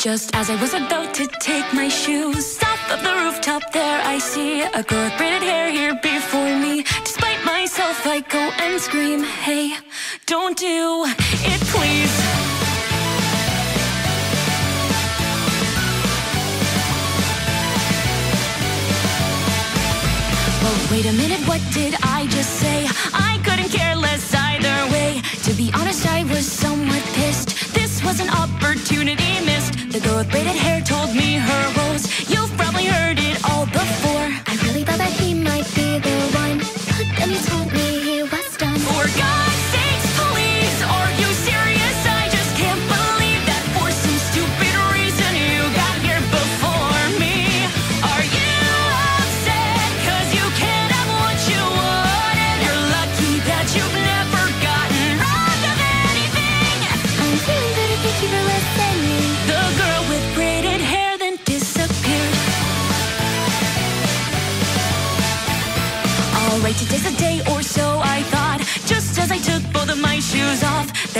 Just as I was about to take my shoes off of the rooftop, there I see a girl with braided hair here before me. Despite myself, I go and scream, Hey, don't do it, please. Well, wait a minute, what did I just say? I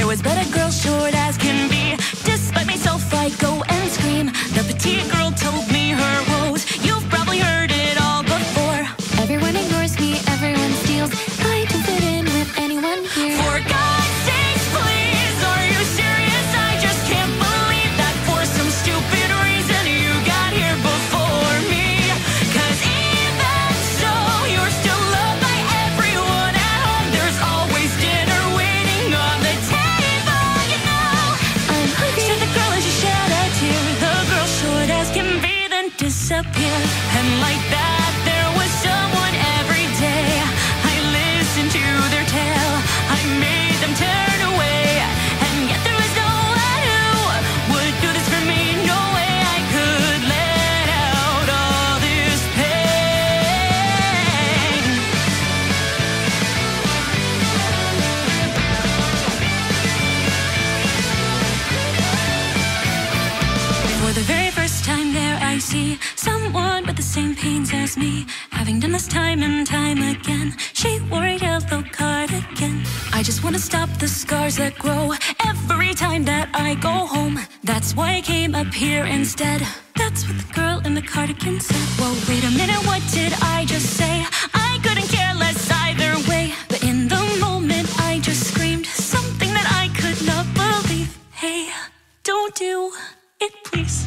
there was but a girl short as can be. Despite myself, I go and scream. The petite girl told me her woes. You've disappeared. And like that, see someone with the same pains as me. Having done this time and time again She wore a yellow cardigan. I just wanna stop the scars that grow Every time that I go home. That's why I came up here instead. That's what the girl in the cardigan said. Well wait a minute, what did I just say? I couldn't care less either way. But in the moment I just screamed Something that I could not believe. Hey, don't do it please